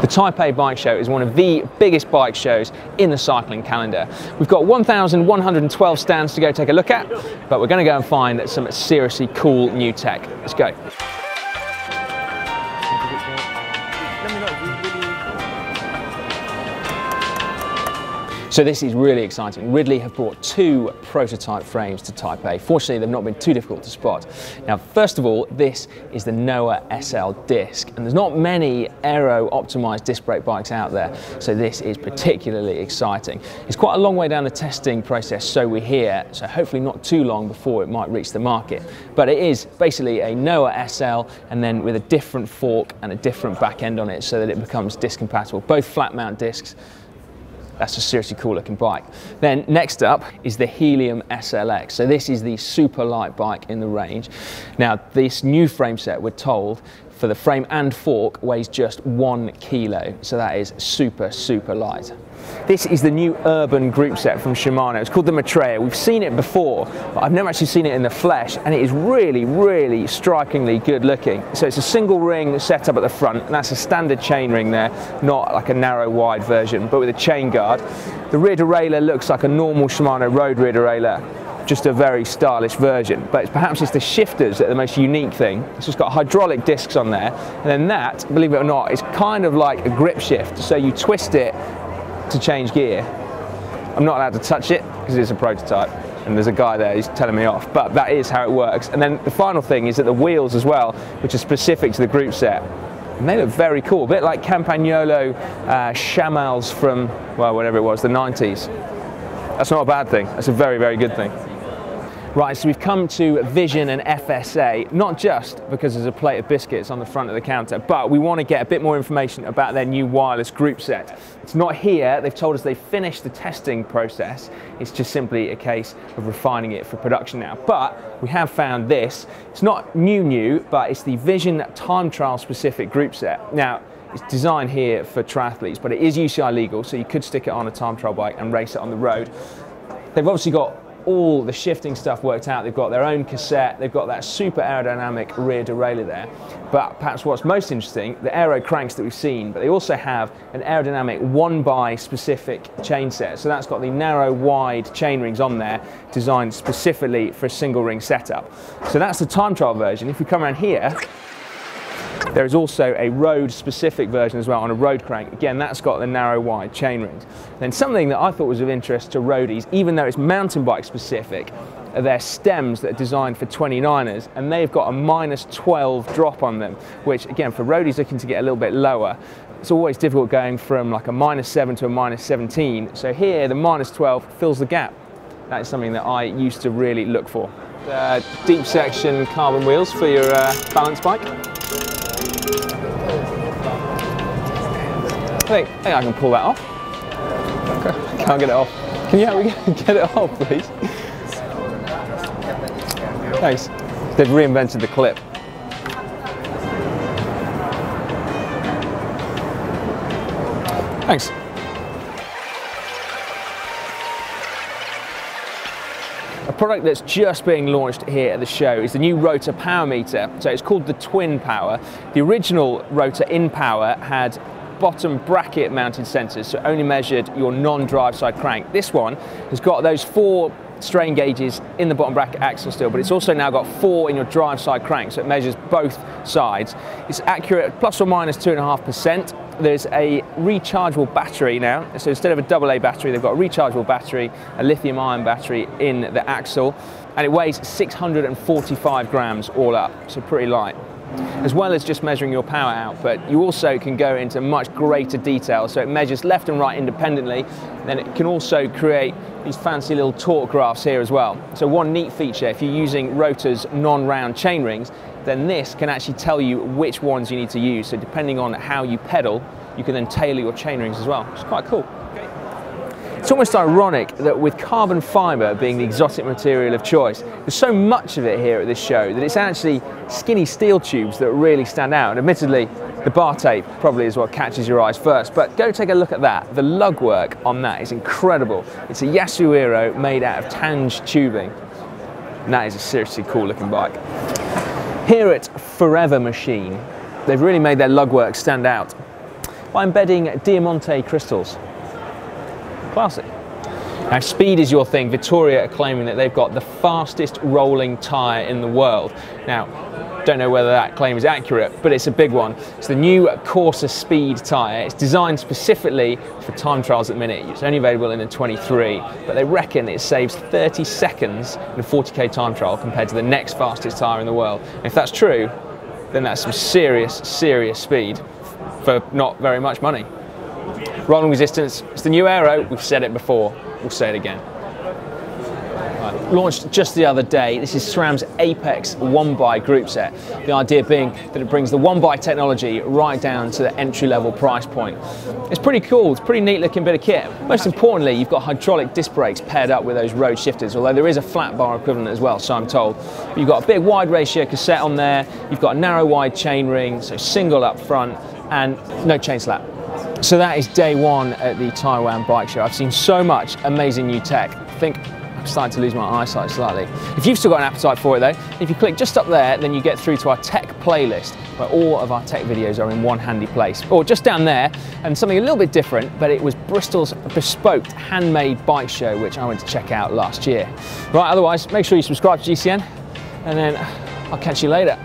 The Taipei Bike Show is one of the biggest bike shows in the cycling calendar. We've got 1,112 stands to go take a look at, but we're going to go and find some seriously cool new tech. Let's go. So this is really exciting. Ridley have brought two prototype frames to Taipei. Fortunately, they've not been too difficult to spot. Now, first of all, this is the Noah SL disc, and there's not many aero-optimized disc brake bikes out there, so this is particularly exciting. It's quite a long way down the testing process, so we hear, so hopefully not too long before it might reach the market. But it is basically a Noah SL, and then with a different fork and a different back end on it, so that it becomes disc compatible. Both flat mount discs, that's a seriously cool looking bike. Then next up is the Helium SLX. So this is the super light bike in the range. Now this new frame set, we're told, for the frame and fork weighs just one kilo. So that is super, super light. This is the new urban group set from Shimano. It's called the Metrea. We've seen it before, but I've never actually seen it in the flesh, and it is really, really strikingly good looking. So it's a single ring setup at the front, and that's a standard chain ring there, not like a narrow wide version, but with a chain guard. The rear derailleur looks like a normal Shimano road rear derailleur just a very stylish version. But it's, perhaps it's the shifters that are the most unique thing. It's just got hydraulic discs on there. And then that, believe it or not, is kind of like a grip shift. So you twist it to change gear. I'm not allowed to touch it because it's a prototype and there's a guy there who's telling me off, but that is how it works. And then the final thing is that the wheels as well, which are specific to the group set, and they look very cool, a bit like Campagnolo uh, Shamals from, well, whatever it was, the 90s. That's not a bad thing, that's a very, very good thing. Right, so we've come to Vision and FSA, not just because there's a plate of biscuits on the front of the counter, but we want to get a bit more information about their new wireless group set. It's not here, they've told us they've finished the testing process. It's just simply a case of refining it for production now. But we have found this. It's not new new, but it's the Vision time trial specific group set. Now, it's designed here for triathletes, but it is UCI legal, so you could stick it on a time trial bike and race it on the road. They've obviously got all the shifting stuff worked out. They've got their own cassette, they've got that super aerodynamic rear derailleur there. But perhaps what's most interesting, the aero cranks that we've seen, but they also have an aerodynamic one by specific chain set. So that's got the narrow, wide chain rings on there, designed specifically for a single ring setup. So that's the time trial version. If we come around here, there is also a road specific version as well on a road crank. Again, that's got the narrow wide chain rings. Then something that I thought was of interest to roadies, even though it's mountain bike specific, are their stems that are designed for 29ers and they've got a minus 12 drop on them, which again, for roadies looking to get a little bit lower, it's always difficult going from like a minus 7 to a minus 17. So here, the minus 12 fills the gap. That is something that I used to really look for. Uh, deep section carbon wheels for your uh, balance bike. Think, I think I can pull that off. Can't get it off. Can you help me get it off, please? Thanks. They've reinvented the clip. Thanks. A product that's just being launched here at the show is the new Rotor Power Meter. So it's called the Twin Power. The original Rotor INpower had bottom bracket mounted sensors, so only measured your non-drive side crank. This one has got those four strain gauges in the bottom bracket axle still, but it's also now got four in your drive side crank, so it measures both sides. It's accurate plus or minus two and a half percent. There's a rechargeable battery now, so instead of a AA battery, they've got a rechargeable battery, a lithium ion battery in the axle, and it weighs 645 grams all up, so pretty light as well as just measuring your power output, you also can go into much greater detail. So it measures left and right independently. Then it can also create these fancy little torque graphs here as well. So one neat feature, if you're using Rotor's non-round chain rings, then this can actually tell you which ones you need to use. So depending on how you pedal, you can then tailor your chain rings as well, is quite cool. It's almost ironic that with carbon fibre being the exotic material of choice, there's so much of it here at this show that it's actually skinny steel tubes that really stand out. And admittedly, the bar tape probably is what catches your eyes first, but go take a look at that. The lug work on that is incredible. It's a Yasuhiro made out of Tange tubing. And that is a seriously cool looking bike. Here at Forever Machine, they've really made their lug work stand out. by embedding Diamante crystals. Classy. Now, speed is your thing. Vittoria are claiming that they've got the fastest rolling tyre in the world. Now, don't know whether that claim is accurate, but it's a big one. It's the new Corsa Speed tyre. It's designed specifically for time trials at the minute. It's only available in the 23, but they reckon it saves 30 seconds in a 40k time trial compared to the next fastest tyre in the world. And if that's true, then that's some serious, serious speed for not very much money. Rolling resistance, it's the new Aero, we've said it before, we'll say it again. Launched just the other day, this is SRAM's Apex One By group set. The idea being that it brings the One By technology right down to the entry level price point. It's pretty cool, it's a pretty neat looking bit of kit. Most importantly, you've got hydraulic disc brakes paired up with those road shifters, although there is a flat bar equivalent as well, so I'm told. But you've got a big wide ratio cassette on there, you've got a narrow wide chain ring, so single up front, and no chain slap. So that is day one at the Taiwan Bike Show. I've seen so much amazing new tech. I think I'm starting to lose my eyesight slightly. If you've still got an appetite for it though, if you click just up there, then you get through to our tech playlist, where all of our tech videos are in one handy place. Or just down there, and something a little bit different, but it was Bristol's bespoke handmade bike show, which I went to check out last year. Right, otherwise, make sure you subscribe to GCN, and then I'll catch you later.